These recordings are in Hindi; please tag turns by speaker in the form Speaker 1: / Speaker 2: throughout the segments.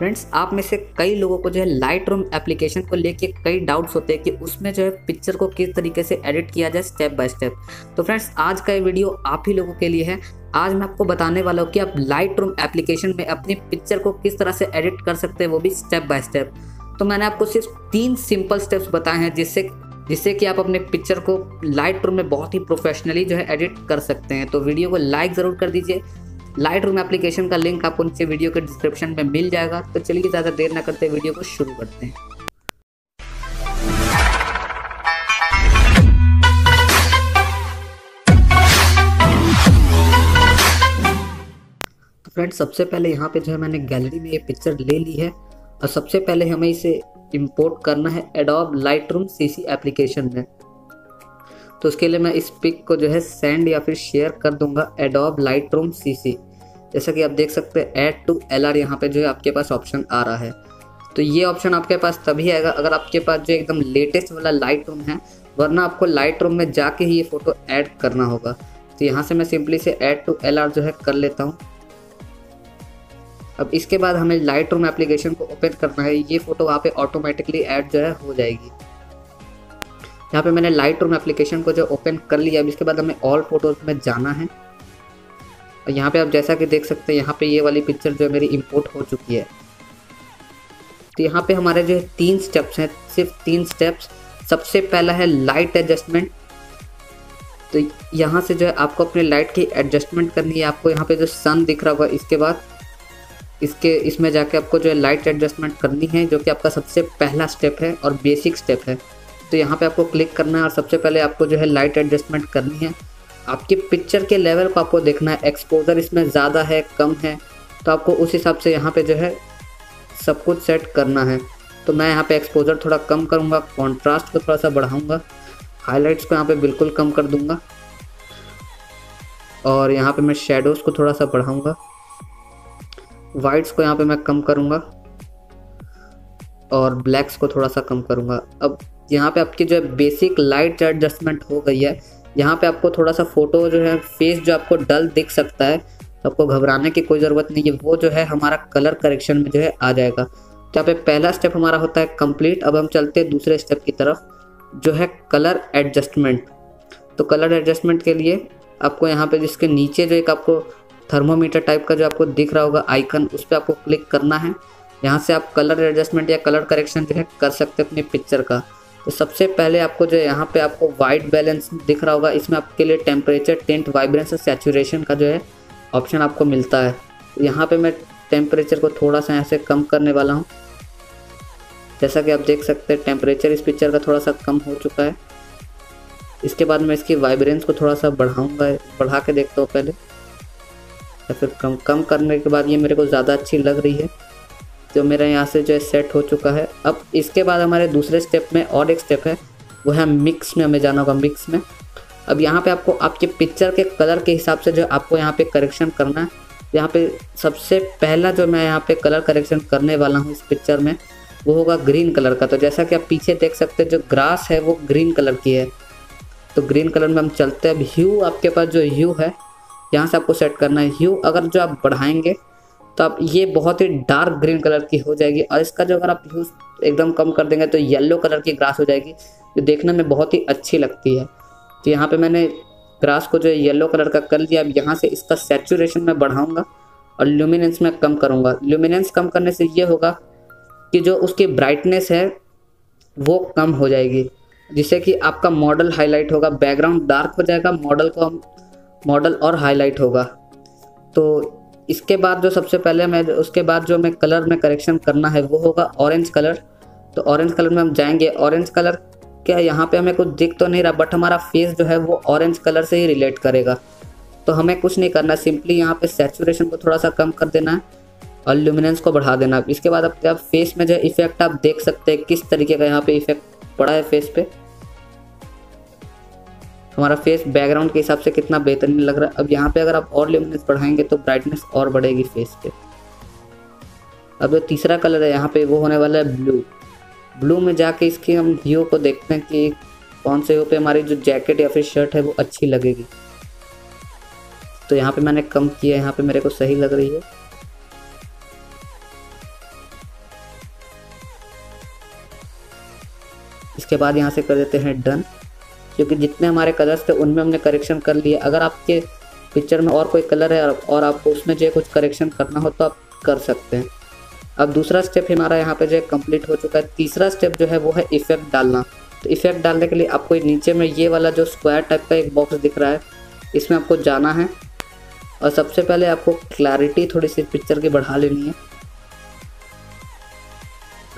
Speaker 1: फ्रेंड्स आप में से कई लोगों को जो है लाइट रूम एप्लीकेशन को लेके कई डाउट्स होते हैं कि उसमें जो है पिक्चर को किस तरीके से एडिट किया जाए स्टेप बाय स्टेप तो फ्रेंड्स आज का ये वीडियो आप ही लोगों के लिए है। आज मैं आपको बताने वाला हूँ कि आप लाइट रूम एप्लीकेशन में अपनी पिक्चर को किस तरह से एडिट कर सकते हैं वो भी स्टेप बाय स्टेप तो मैंने आपको सिर्फ़ तीन सिंपल स्टेप्स बताए हैं जिससे जिससे कि आप अपने पिक्चर को लाइट रूम में बहुत ही प्रोफेशनली जो है एडिट कर सकते हैं। तो वीडियो को लाइक ज़रूर कर दीजिए। लाइट रूम एप्लीकेशन का लिंक आपको नीचे वीडियो के डिस्क्रिप्शन में मिल जाएगा। तो चलिए ज़्यादा देर ना करते वीडियो को शुरू करते हैं। तो फ्रेंड्स सबसे पहले यहाँ पे जो है मैंने गैलरी में ये पिक्चर ले ली है। और सबसे पहले हमें इसे इंपोर्ट करना है Adobe Lightroom C application में। तो उसके लिए मैं इस पिक को जो है सेंड या फिर शेयर कर दूँगा एडोब लाइट रूम सी जैसा कि आप देख सकते हैं एड टू एल आर यहाँ पे जो है आपके पास ऑप्शन आ रहा है। तो ये ऑप्शन आपके पास तभी आएगा अगर आपके पास जो एकदम लेटेस्ट वाला लाइट रूम है, वरना आपको लाइट रूम में जाके ही ये फ़ोटो ऐड करना होगा। तो यहाँ से मैं सिंपली से ऐड टू एल आर जो है कर लेता हूँ। अब इसके बाद हमें लाइट रूम एप्लीकेशन को ओपन करना है। ये फ़ोटो वहाँ पे ऑटोमेटिकली ऐड जो है हो जाएगी। यहाँ पे मैंने लाइट रूम एप्लीकेशन को जो ओपन कर लिया, अब इसके बाद हमें ऑल फ़ोटोज़ में जाना है। और यहाँ पे आप जैसा कि देख सकते हैं, यहाँ पे ये वाली पिक्चर जो है मेरी इंपोर्ट हो चुकी है। तो यहाँ पे हमारे जो है तीन स्टेप्स हैं, सिर्फ़ तीन स्टेप्स सबसे पहला है लाइट एडजस्टमेंट तो यहाँ से जो है आपको अपने लाइट की एडजस्टमेंट करनी है। आपको यहाँ पे जो सन दिख रहा होगा, इसके बाद इसके, इसमें जाके आपको जो है लाइट एडजस्टमेंट करनी है, जो कि आपका सबसे पहला स्टेप है और बेसिक स्टेप है। तो यहाँ पे आपको क्लिक करना है और सबसे पहले आपको जो है लाइट एडजस्टमेंट करनी है। आपकी पिक्चर के लेवल को आपको देखना है एक्सपोजर इसमें ज़्यादा है, कम है तो आपको उस हिसाब से यहाँ पे जो है सब कुछ सेट करना है। तो मैं यहाँ पे एक्सपोजर थोड़ा कम करूँगा कॉन्ट्रास्ट को थोड़ा सा बढ़ाऊँगा हाईलाइट्स को यहाँ पे बिल्कुल कम कर दूँगा, और यहाँ पे मैं शेडोज़ को थोड़ा सा बढ़ाऊँगा वाइट्स को यहाँ पे मैं कम करूँगा, और ब्लैक्स को थोड़ा सा कम करूँगा। अब यहाँ पे आपकी जो है बेसिक लाइट एडजस्टमेंट हो गई है यहाँ पे आपको थोड़ा सा फ़ोटो जो है फेस जो आपको डल दिख सकता है तो आपको घबराने की कोई ज़रूरत नहीं है वो जो है हमारा कलर करेक्शन में जो है आ जाएगा। तो यहाँ पे पहला स्टेप हमारा होता है कंप्लीट अब हम चलते हैं दूसरे स्टेप की तरफ़, जो है कलर एडजस्टमेंट तो कलर एडजस्टमेंट के लिए आपको यहाँ पे जिसके नीचे जो एक आपको थर्मोमीटर टाइप का जो आपको दिख रहा होगा आइकन उस पर आपको क्लिक करना है। यहाँ से आप कलर एडजस्टमेंट या कलर करेक्शन जो है कर सकते हैं अपनी पिक्चर का। तो सबसे पहले आपको जो यहाँ पे आपको वाइट बैलेंस दिख रहा होगा। इसमें आपके लिए टेम्परेचर टेंट वाइब्रेंस और सेचुरेशन का जो है ऑप्शन आपको मिलता है। तो यहाँ पे मैं टेम्परेचर को थोड़ा सा यहाँ से कम करने वाला हूँ। जैसा कि आप देख सकते हैं टेम्परेचर इस पिक्चर का थोड़ा सा कम हो चुका है। इसके बाद मैं इसकी वाइब्रेंस को थोड़ा सा बढ़ाऊँगा, बढ़ा के देखता हूँ पहले। या फिर कम कम करने के बाद ये मेरे को ज़्यादा अच्छी लग रही है। जो मेरा यहाँ से जो है सेट हो चुका है। अब इसके बाद हमारे दूसरे स्टेप में और एक स्टेप है, वो है मिक्स में, हमें जाना होगा मिक्स में। अब यहाँ पे आपको, आपके पिक्चर के कलर के हिसाब से जो आपको यहाँ पे करेक्शन करना है, यहाँ पे सबसे पहला जो मैं यहाँ पे कलर करेक्शन करने वाला हूँ इस पिक्चर में, वो होगा ग्रीन कलर का। तो जैसा कि आप पीछे देख सकते हैं, जो ग्रास है वो ग्रीन कलर की है। तो ग्रीन कलर में हम चलते हैं। अब ह्यू आपके पास जो ह्यू है, यहाँ से आपको सेट करना है। ह्यू अगर जो आप बढ़ाएँगे तो आप ये बहुत ही डार्क ग्रीन कलर की हो जाएगी और इसका जो अगर आप यूज़ एकदम कम कर देंगे तो येलो कलर की ग्रास हो जाएगी, जो देखने में बहुत ही अच्छी लगती है। तो यहाँ पे मैंने ग्रास को जो है येलो कलर का कर लिया। अब यहाँ से इसका सेचुरेशन में बढ़ाऊँगा और ल्यूमिनेंस में कम करूँगा। ल्यूमिनेंस कम करने से ये होगा कि जो उसकी ब्राइटनेस है, वो कम हो जाएगी। जिससे कि आपका मॉडल हाईलाइट होगा बैकग्राउंड डार्क हो जाएगा मॉडल को मॉडल और हाईलाइट होगा। तो इसके बाद जो सबसे पहले मैं, उसके बाद जो मैं कलर में करेक्शन करना है, वो होगा ऑरेंज कलर तो ऑरेंज कलर में हम जाएँगे। ऑरेंज कलर क्या यहाँ पे हमें कुछ दिख तो नहीं रहा बट हमारा फेस जो है वो ऑरेंज कलर से ही रिलेट करेगा। तो हमें कुछ नहीं करना सिंपली यहाँ पे सेचुरेशन को थोड़ा सा कम कर देना है और ल्यूमिनेंस को बढ़ा देना। इसके बाद आप फेस में जो इफ़ेक्ट आप देख सकते हैं, किस तरीके का यहाँ पे इफ़ेक्ट पड़ा है फेस पे। हमारा फेस बैकग्राउंड के हिसाब से कितना बेहतरीन लग रहा है। अब यहाँ पे अगर आप और ल्यूमिनेंस बढ़ाएँगे तो ब्राइटनेस और बढ़ेगी फेस पे। अब जो तीसरा कलर है, यहाँ पे वो होने वाला है ब्लू ब्लू में जाके इसकी हम व्यू को देखते हैं कि कौन से व्यू पे हमारी जो जैकेट या फिर शर्ट है वो अच्छी लगेगी। तो यहाँ पे मैंने कम किया है यहाँ पे मेरे को सही लग रही है। इसके बाद यहाँ से कर देते हैं डन क्योंकि जितने हमारे कलर्स थे, उनमें हमने करेक्शन कर लिए। अगर आपके पिक्चर में और कोई कलर है और आपको उसमें जो कुछ करेक्शन करना हो तो आप कर सकते हैं। अब दूसरा स्टेप हमारा यहाँ पे जो है कंप्लीट हो चुका है। तीसरा स्टेप जो है, वो है इफ़ेक्ट डालना। तो इफ़ेक्ट डालने के लिए आपको नीचे में ये वाला जो स्क्वायर टाइप का एक बॉक्स दिख रहा है, इसमें आपको जाना है। और सबसे पहले आपको क्लैरिटी थोड़ी सी पिक्चर की बढ़ा लेनी है।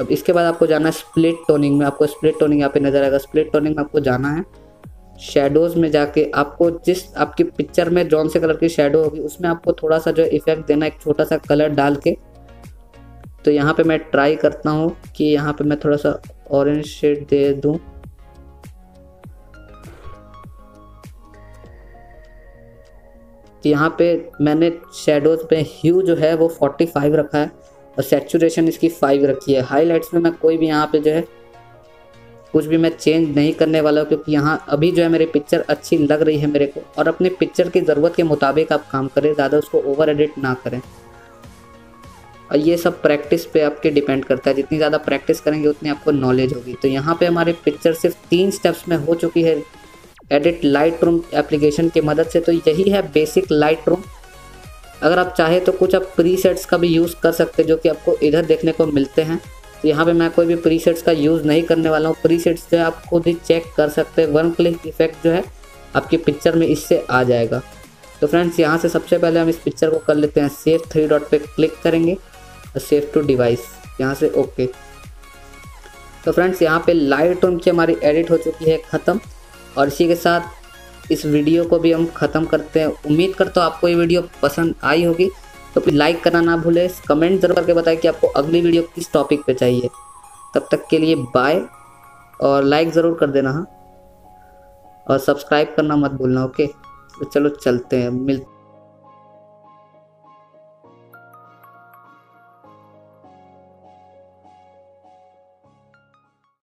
Speaker 1: अब इसके बाद आपको जाना है स्प्लिट टोनिंग में। आपको स्प्लिट टोनिंग यहाँ पे नज़र आएगा। स्प्लिट टोनिंग में आपको जाना है। शेडोज़ में जाके आपको जिस, आपकी पिक्चर में जौन से कलर की शेडो होगी, उसमें आपको थोड़ा सा जो इफ़ेक्ट देना, एक छोटा सा कलर डाल के। तो यहाँ पे मैं ट्राई करता हूँ कि यहाँ पे मैं थोड़ा सा ऑरेंज शेड दे दूँ। तो यहाँ पे मैंने शेडोज पे ह्यू जो है वो 45 रखा है और सेचुरेशन इसकी 5 रखी है। हाईलाइट्स में मैं कोई भी यहाँ पे जो है कुछ भी मैं चेंज नहीं करने वाला हूँ, क्योंकि यहाँ अभी जो है मेरी पिक्चर अच्छी लग रही है मेरे को। और अपने पिक्चर की ज़रूरत के मुताबिक आप काम करें, ज़्यादा उसको ओवर एडिट ना करें। और ये सब प्रैक्टिस पे आपके डिपेंड करता है। जितनी ज़्यादा प्रैक्टिस करेंगे, उतनी आपको नॉलेज होगी। तो यहाँ पे हमारी पिक्चर सिर्फ़ तीन स्टेप्स में हो चुकी है एडिट लाइट रूम एप्लीकेशन की मदद से। तो यही है बेसिक लाइट रूम अगर आप चाहे तो कुछ आप प्री सेट्स का भी यूज़ कर सकते हैं, जो कि आपको इधर देखने को मिलते हैं। तो यहाँ पे मैं कोई भी प्री सेट्स का यूज़ नहीं करने वाला हूँ। प्री सेट्स जो है, आप खुद ही चेक कर सकते हैं। वन क्लिक इफ़ेक्ट जो है, आपकी पिक्चर में इससे आ जाएगा। तो फ्रेंड्स यहाँ से सबसे पहले हम इस पिक्चर को कर लेते हैं। सेव थ्री डॉट पे क्लिक करेंगे और सेव टू डिवाइस यहाँ से ओके तो फ्रेंड्स यहाँ पे लाइट रूम की हमारी एडिट हो चुकी है, ख़त्म। और इसी के साथ इस वीडियो को भी हम ख़त्म करते हैं। उम्मीद करता हूँ आपको ये वीडियो पसंद आई होगी। तो प्लीज़ लाइक करना ना भूले। कमेंट ज़रूर करके बताए कि आपको अगली वीडियो किस टॉपिक पे चाहिए। तब तक के लिए बाय और लाइक ज़रूर कर देना हाँ। और सब्सक्राइब करना मत भूलना ओके तो चलो चलते हैं मिल